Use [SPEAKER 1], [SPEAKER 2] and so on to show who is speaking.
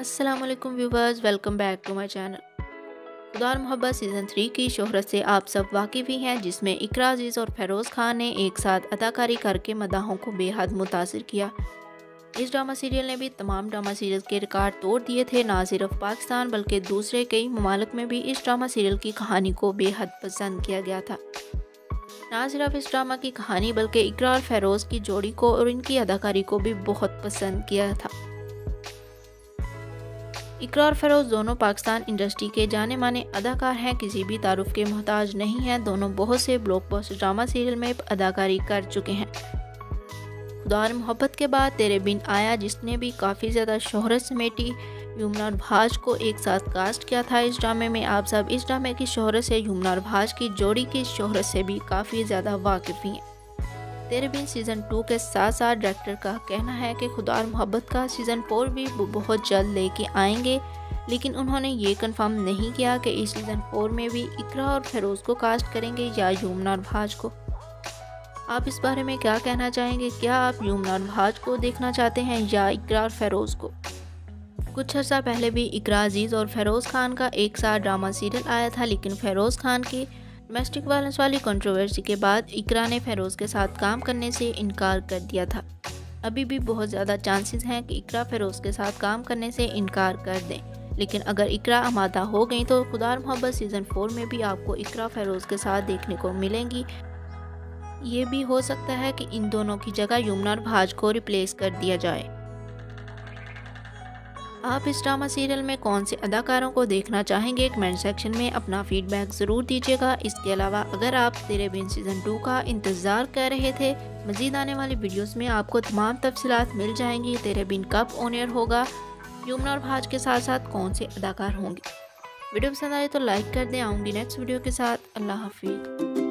[SPEAKER 1] अस्सलाम वालेकुम viewers welcome back to my channel खुदार मोहब्बत सीज़न थ्री की शोहरत से आप सब वाकिफ़ ही हैं, जिसमें इकरा अज़ीज़ और फेरोज़ खान ने एक साथ अदाकारी करके मदाहों को बेहद मुतासर किया। इस ड्रामा सीरियल ने भी तमाम ड्रामा सीरियल के रिकॉर्ड तोड़ दिए थे, ना सिर्फ़ पाकिस्तान, बल्कि दूसरे कई ममालक में भी इस ड्रामा सीरियल की कहानी को बेहद पसंद किया गया था। ना सिर्फ़ इस ड्रामा की कहानी, बल्कि इकरा और फेरोज़ की जोड़ी को और इनकी अदाकारी को भी बहुत पसंद किया था। इकरा और फरोज दोनों पाकिस्तान इंडस्ट्री के जाने माने अदाकार हैं। किसी भी तारुफ के मोहताज नहीं हैं। दोनों बहुत से ब्लॉकबस्टर ड्रामा सीरियल में अदाकारी कर चुके हैं। खुदार मोहब्बत के बाद तेरे बिन आया, जिसने भी काफ़ी ज़्यादा शोहरत समेटी। यमुना और भाज को एक साथ कास्ट किया था इस ड्रामे में। आप सब इस ड्रामे की शोहरत से, यमुना और भाज की जोड़ी की शोहरत से भी काफ़ी ज़्यादा वाकिफ़ हैं। तेरे बिन सीज़न टू के साथ साथ डायरेक्टर का कहना है कि खुदार मोहब्बत का सीज़न फोर भी बहुत जल्द लेके आएँगे। लेकिन उन्होंने ये कंफर्म नहीं किया कि इस सीज़न फोर में भी इकरा और फेरोज़ को कास्ट करेंगे या यमुना और भाज को। आप इस बारे में क्या कहना चाहेंगे? क्या आप यमुना और भाज को देखना चाहते हैं या इकरा और फेरोज़ को? कुछ अर्सा पहले भी इकरा अज़ीज़ और फेरोज़ खान का एक साथ ड्रामा सीरियल आया था, लेकिन फेरोज़ खान की डोमेस्टिक वायलेंस वाली कंट्रोवर्सी के बाद इकरा ने फेरोज़ के साथ काम करने से इनकार कर दिया था। अभी भी बहुत ज़्यादा चांसेस हैं कि इकरा फेरोज़ के साथ काम करने से इनकार कर दें। लेकिन अगर इकरा आमादा हो गई तो खुदार मोहब्बत सीज़न फोर में भी आपको इकरा फेरोज़ के साथ देखने को मिलेंगी। ये भी हो सकता है कि इन दोनों की जगह यमुना भाज को रिप्लेस कर दिया जाए। आप इस ड्रामा सीरियल में कौन से अदाकारों को देखना चाहेंगे, कमेंट सेक्शन में अपना फीडबैक ज़रूर दीजिएगा। इसके अलावा, अगर आप तेरे बिन सीज़न टू का इंतज़ार कर रहे थे, मजीद आने वाली वीडियोस में आपको तमाम तफसीत मिल जाएँगी। तेरे बिन कब ऑनर होगा? यमुना और भाज के साथ साथ कौन से अदाकार होंगे? वीडियो पसंद आए तो लाइक कर दें। आऊँगी नेक्स्ट वीडियो के साथ। अल्लाह हाफिज़।